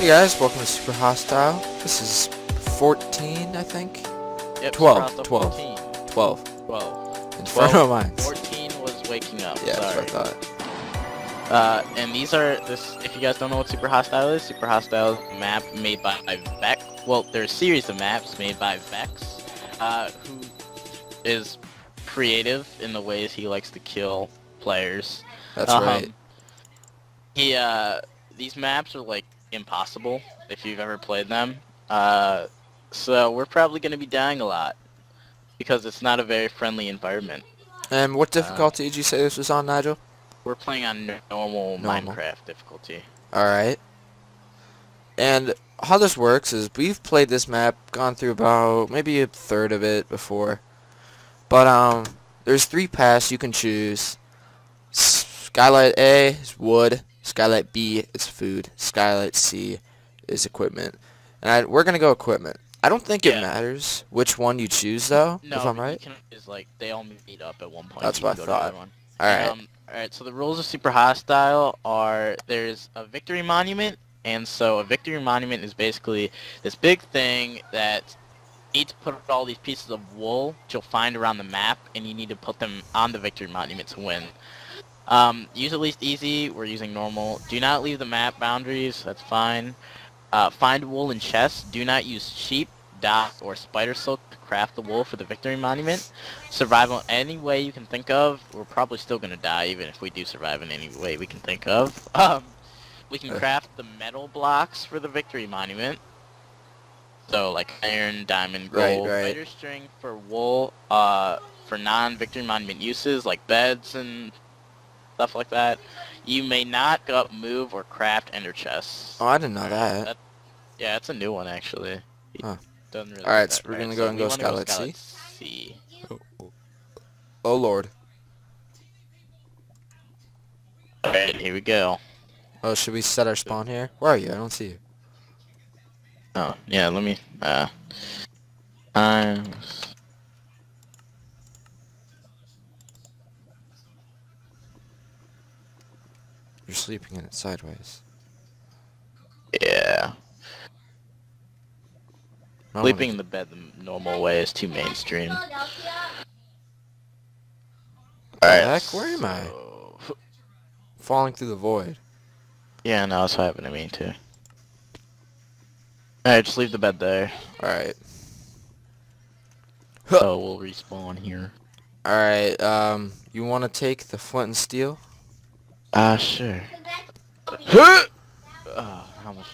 Hey guys, welcome to Super Hostile. This is 14, I think? Yep, 12, Super 12. Hostile 14. 12. 12. Inferno Mines. 14 was waking up. Yeah, sorry. that's what I thought. Uh, and these are this. If you guys don't know what Super Hostile is, Super Hostile is a map made by Vechs. Well, there's a series of maps made by Vechs, uh, who is creative in the ways he likes to kill players. That's Um, right. He, uh, these maps are like impossible if you've ever played them. Uh, so we're probably going to be dying a lot because it's not a very friendly environment. And what difficulty did you say this was on, Nyigel? We're playing on normal, Normal. Minecraft difficulty. Alright. And how this works is we've played this map, gone through about maybe a third of it before. But um, there's three paths you can choose. Skylight A is wood. Skylight B is food. Skylight C is equipment. And I, we're gonna go equipment. I don't think it matters which one you choose though, No, if I'm right. can- is like they all meet up at one point. That's what I to thought. one. Alright. Um, alright, so the rules of Super Hostile are there's a victory monument, and so a victory monument is basically this big thing that you need to put all these pieces of wool that you'll find around the map, and you need to put them on the victory monument to win. Um, use at least easy, we're using normal. Do not leave the map boundaries, that's fine. Uh, find wool in chests. Do not use sheep, dot, or spider silk to craft the wool for the victory monument. Survival any way you can think of. We're probably still gonna die even if we do survive in any way we can think of. Um, we can craft the metal blocks for the victory monument. So like iron, diamond, Right, gold, right. spider string for wool. Uh, for non-victory monument uses like beds and stuff like that. You may not go up, move, or craft ender chests. Oh, I didn't know that. Yeah, it's a new one actually. Huh. Doesn't really Alright, so we're right? gonna go and go wanna Skylight C? Skylight C. Oh lord. Alright, here we go. Oh, should we set our spawn here? Where are you? I don't see you. Oh, yeah, let me, uh, I'm... You're sleeping in it sideways. Yeah. No, Sleeping in the bed the normal way is too mainstream. Alright, heck? Where am I? Falling through the void. Yeah, no, that's what happened to me too. Alright, just leave the bed there. Alright. So we'll respawn here. Alright, um, you want to take the flint and steel? Ah, sure. oh, how much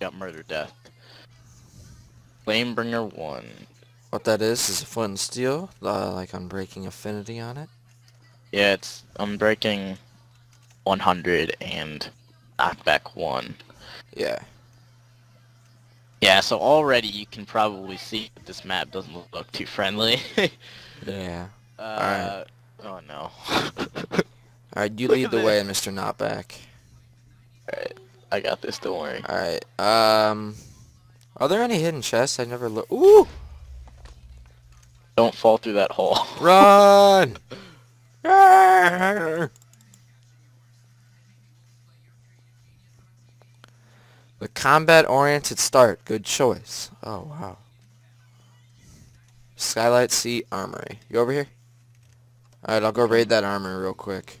got murder death? Flamebringer 1. What that is, is a flint and steel, uh, like Unbreaking Affinity on it. Yeah, it's Unbreaking 100 and Knockback 1. Yeah. Yeah, so already you can probably see that this map doesn't look too friendly. Yeah. uh, Oh no. Alright, you Look lead at the way, this. Mr. Notback. Alright, I got this, don't worry. Alright, um... Are there any hidden chests? I never look. Ooh! Don't fall through that hole. Run! Arr! the combat-oriented start. Good choice. Oh, wow. Skylight C Armory. You over here? Alright, I'll go raid that armory real quick.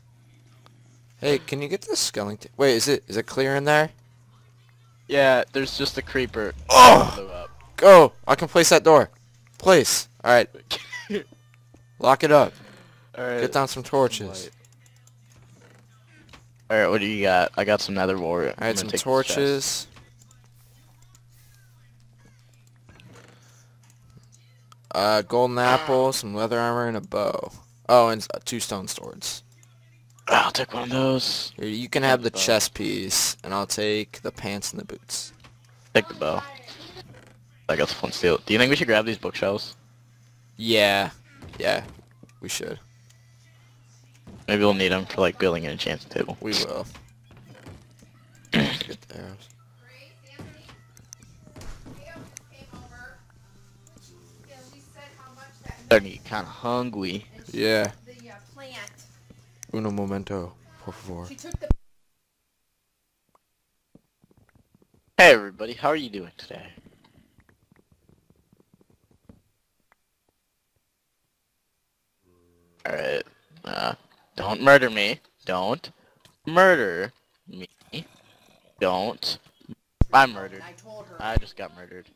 Hey, can you get this skeleton? Wait, is it is it clear in there? Yeah, there's just a creeper. Oh! Go! I can place that door. Place. All right, lock it up. Alright. Get down some torches. Alright, what do you got? I got some nether wart. All right, some torches. Uh, golden apple, some leather armor, and a bow. Oh, and uh, two stone swords. I'll take one of those. Here, you can have the bow. chest piece, and I'll take the pants and the boots. Take the bow. I got the flint steel. Do you think we should grab these bookshelves? Yeah. Yeah. We should. Maybe we'll need them for like building an enchanting table. We will. Get the arrows. Starting to get kind of hungry. Yeah. The uh, plant. Uno momento, por favor. She took the Hey everybody, how are you doing today? Alright, uh, don't murder me. Don't murder me. Don't. I murdered. I told her. I just got murdered.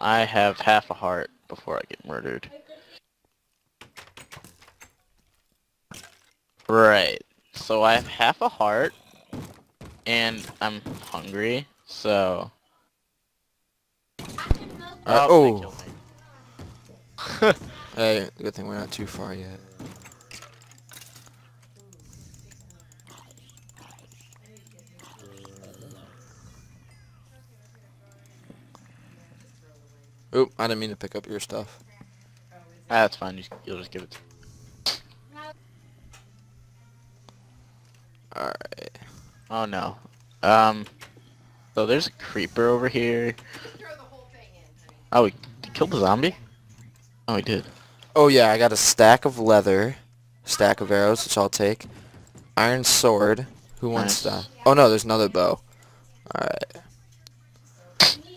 I have half a heart before I get murdered. Right. So I have half a heart, and I'm hungry, so... Uh, they oh. Hey, good thing we're not too far yet. Oop, I didn't mean to pick up your stuff. Ah, that's fine. You, you'll just give it to Alright. Oh no. Um. So there's a creeper over here. Throw the whole thing in. honey. Oh, we killed the zombie? Oh, we did. Oh yeah, I got a stack of leather, stack of arrows, which I'll take. Iron sword. Who wants Nice. that? Oh no, there's another bow. Alright.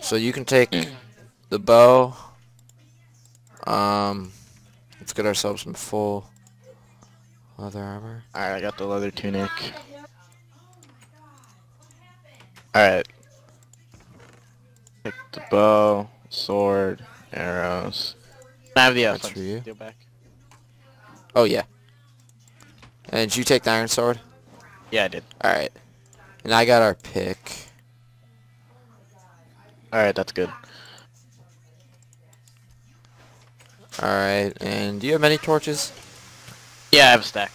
So you can take the bow. Um, let's get ourselves some full leather armor. Alright, I got the leather tunic. Alright. Pick the bow, sword, arrows. I have the That's for you. steel back? Oh yeah. And did you take the iron sword? Yeah, I did. Alright. And I got our pick. Alright, that's good. Alright, and do you have many torches? Yeah, I have a stack.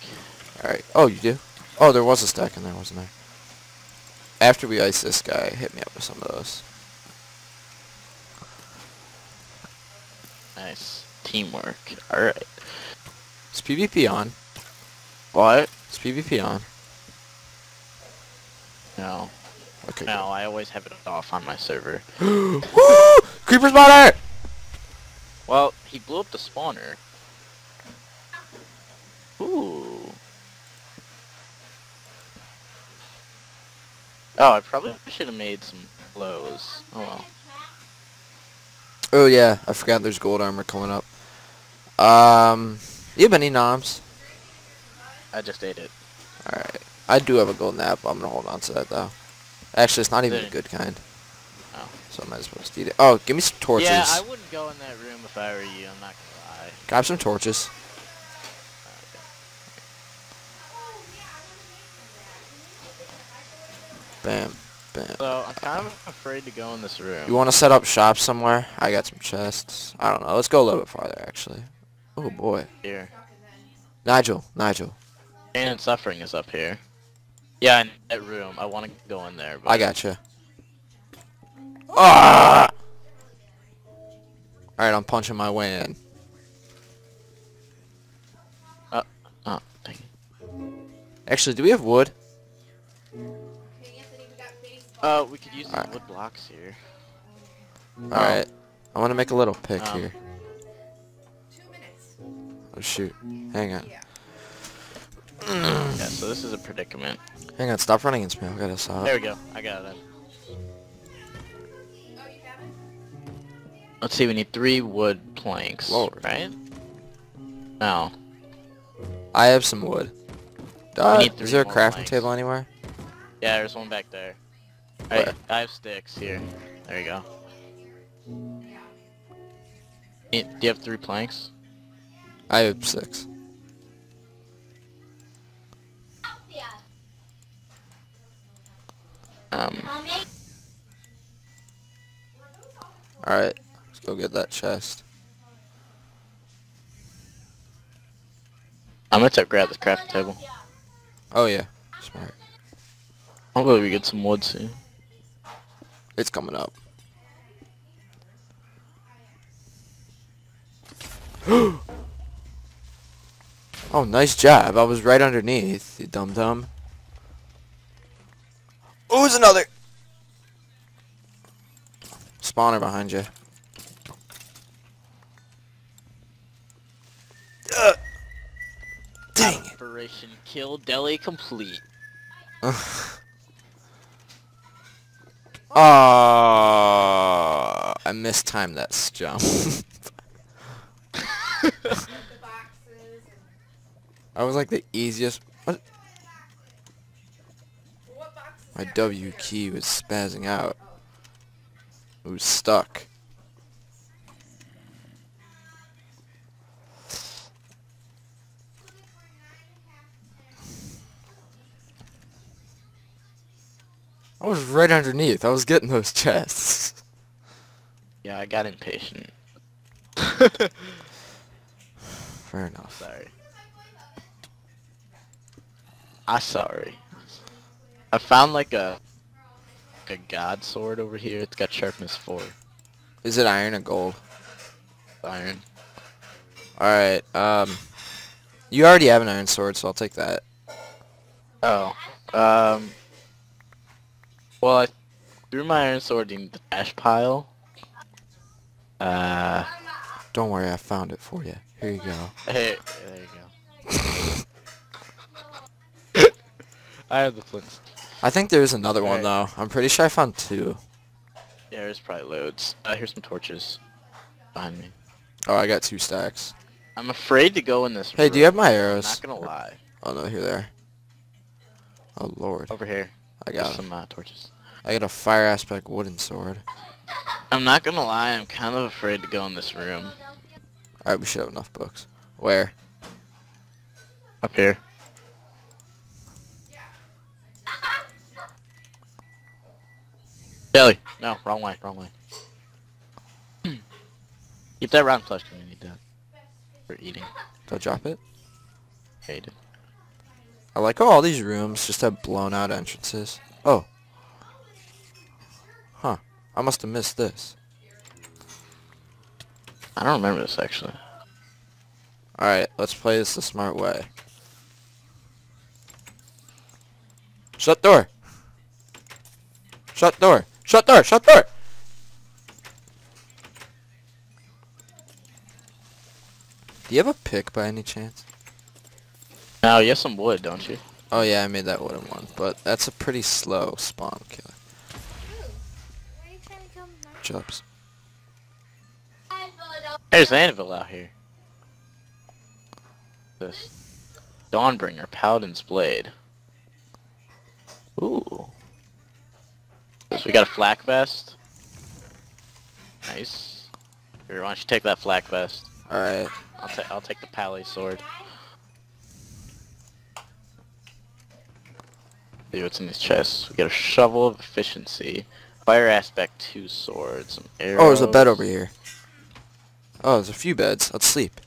Alright. Oh, you do? Oh, there was a stack in there, wasn't there? After we ice this guy, hit me up with some of those. Nice. Teamwork. Alright. Is PvP on? What? Is PvP on? No. Okay. No, I always have it off on my server. Woo! Creeper spawner! Well, he blew up the spawner. Ooh. Oh, I probably should have made some blows. Oh well. Oh yeah, I forgot there's gold armor coming up. Um, you have any noms? I just ate it. Alright. I do have a golden apple. I'm gonna hold on to that though. Actually, it's not even a good kind. Oh. So I might as well just eat it. Oh, give me some torches. Yeah, I wouldn't go in that room if I were you. I'm not gonna lie. Grab some torches. Bam. Bam. So I'm kind of afraid to go in this room. You want to set up shop somewhere? I got some chests. I don't know. Let's go a little bit farther, actually. Oh, boy. here? Nyigel. Nyigel. Pain and suffering is up here. Yeah, in that room. I want to go in there. But I got you. Ah! Alright, I'm punching my way in. Oh, dang. Actually, do we have wood? Uh, we could use some Alright. wood blocks here. Alright. I want to make a little pick Um, here. Two minutes. Oh, shoot. Hang on. Yeah. So this is a predicament. Hang on. Stop running into me. I gotta stop. There we go. I got it. Oh? Let's see, we need three wood planks, Lord. right? No. I have some wood. Uh, need is there a crafting planks. table anywhere? Yeah, there's one back there. I, Where? I have sticks here. There you go. Eh, Do you have three planks? I have six. Um, Alright. Let's go get that chest. I'm gonna take grab this crafting table. Oh, yeah. Smart. Hopefully we get some wood soon. It's coming up. oh, nice job. I was right underneath, you dum dum. Oh, there's another. Spawner behind you. Uh, dang it. Operation Kill Deli complete. Ah, I mistimed that jump. I was like the easiest. What? My W key was spazzing out. It was stuck. Right underneath. I was getting those chests. Yeah, I got impatient. Fair enough. Sorry. I'm sorry. I found like a like a god sword over here. It's got sharpness four. Is it iron or gold? Iron. Alright, um... You already have an iron sword, so I'll take that. Oh. Um. Well, I threw my iron sword in the trash pile. Uh. Don't worry, I found it for you. Here you go. Hey, there you go. I have the flints. I think there's another one, Alright. though. I'm pretty sure I found two. Yeah, there's probably loads. Uh, here's some torches behind me. Oh, I got two stacks. I'm afraid to go in this Hey, room. do you have my arrows? I'm not gonna lie. Oh, no, here they are. Oh, Lord. Over here. I There's got 'em. some uh, torches. I got a fire aspect wooden sword. I'm not gonna lie. I'm kind of afraid to go in this room. Alright, we should have enough books. Where? Up here. Jelly. No, wrong way, wrong way. Keep that round plush we need that. For eating. Do I drop it? Hated. I like oh, all these rooms just have blown out entrances. Oh. Huh. I must have missed this. I don't remember this actually. Alright, let's play this the smart way. Shut door! Shut door! Shut door! Shut door! Do you have a pick by any chance? Now you have some wood, don't you? Oh yeah, I made that wooden one, but that's a pretty slow spawn killer. Where are you trying to come? Jobs. There's anvil out here. This. Dawnbringer, Paladin's Blade. Ooh. So we got a flak vest. Nice. Here, why don't you take that flak vest? Alright. I'll take I'll take the pally sword. See what's in these chest. We got a shovel of efficiency, fire aspect two swords, some arrows. Oh, there's a bed over here. Oh, there's a few beds. Let's sleep.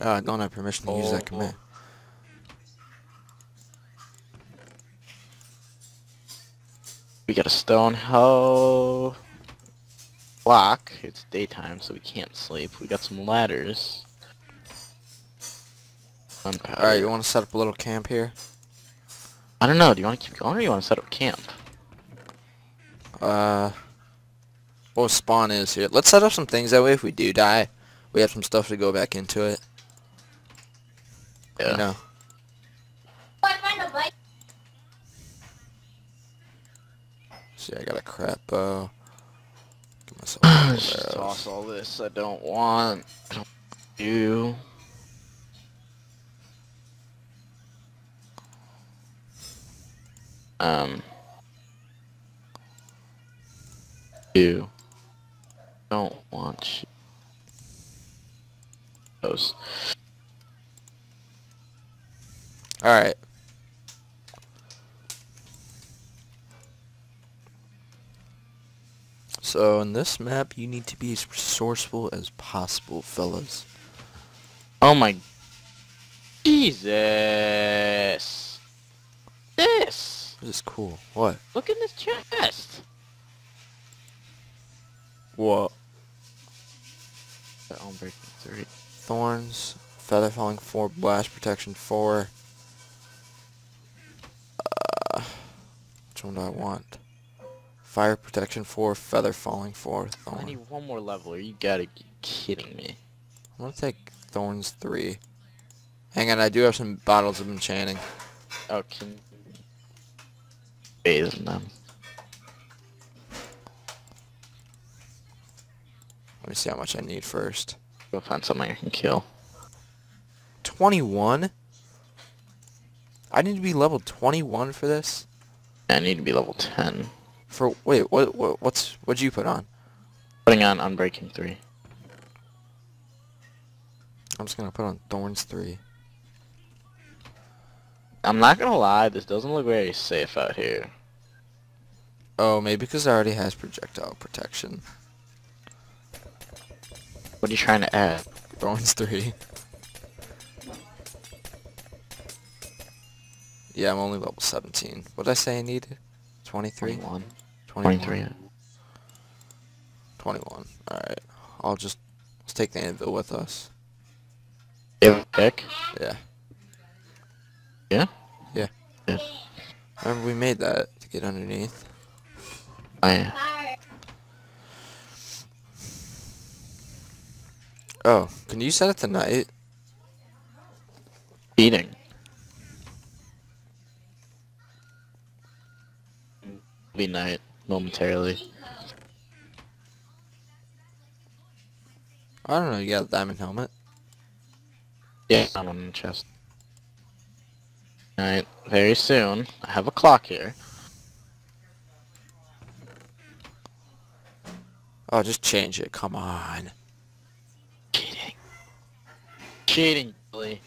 Uh, I don't have permission to use that Oh. command. We got a stone hoe block. It's daytime, so we can't sleep. We got some ladders. Gunpowder. Alright, you want to set up a little camp here? I don't know. Do you want to keep going, or you want to set up camp? Uh, what spawn is here? Let's set up some things that way if we do die, we have some stuff to go back into it. Yeah. You know. See, I got a crap bow. Give myself a Just toss all this. I don't want. I don't do. Um. You don't want. Those. Alright. So in this map, you need to be as resourceful as possible, fellas. Oh my. Jesus. This. Is cool. What? Look in this chest. What? Unbreaking 3. Thorns, feather falling four, blast protection four. Uh, which one do I want? Fire protection four, feather falling four, I need one more level. You gotta be kidding me. I'm gonna take thorns three. Hang on, I do have some bottles of enchanting. Oh, can... Them. Let me see how much I need first. Go find something I can kill. 21? I need to be level 21 for this? I need to be level 10. For wait, what what what's what'd you put on? Putting on Unbreaking 3. I'm just gonna put on Thorns 3. I'm not gonna lie, this doesn't look very safe out here. Oh, maybe because it already has projectile protection. What are you trying to add? Thorns 3. Yeah, I'm only level 17. What did I say I needed? 23? 21. 21. 23. 21. Alright. I'll just let's take the anvil with us. A pick? Yeah. Yeah? Yeah. Yeah. Remember we made that to get underneath. Oh, I, Fire. Oh, can you set it to night? eating. Be night momentarily. I don't know, you got a diamond helmet. Yeah, I'm on the chest. Alright, very soon. I have a clock here. Oh, just change it. Come on. Cheating. Cheating, Billy.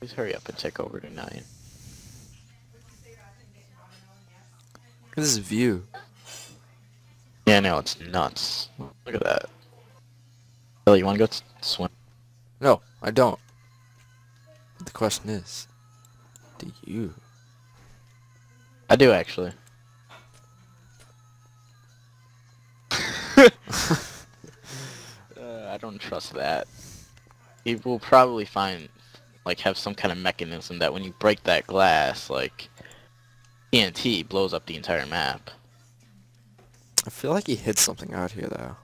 Please hurry up and take over tonight. Look at this view. Yeah, no, it's nuts. Look at that. Billy, you wanna go s- swim? No, I don't. The question is, do you? I do actually. uh, I don't trust that. He will probably find, like, have some kind of mechanism that when you break that glass, like, TNT blows up the entire map. I feel like he hid something out here, though.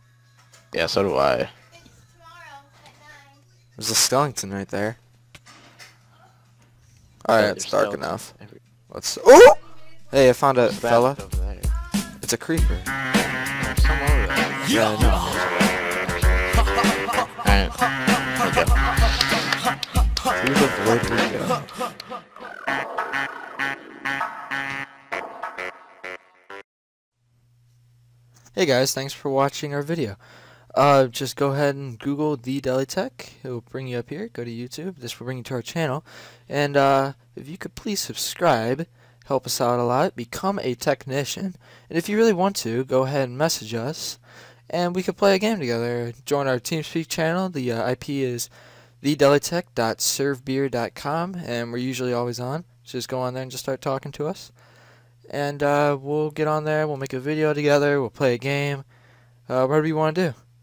Yeah, so do I. It's tomorrow at 9. There's a skeleton right there. Alright, it's dark enough. every- Let's. Oh! Hey, I found a fella. It's a creeper. There's some over there. Yeah. Alright, okay. Through the void we go. Hey guys, thanks for watching our video. Uh, just go ahead and Google the Deli Tech. It will bring you up here. Go to YouTube. This will bring you to our channel. And uh, if you could please subscribe, help us out a lot. Become a technician. And if you really want to, go ahead and message us, and we could play a game together. Join our TeamSpeak channel. The uh, IP is thedelitech.servebeer.com, and we're usually always on. So Just go on there and just start talking to us. And uh, we'll get on there, we'll make a video together, we'll play a game, uh, whatever you want to do.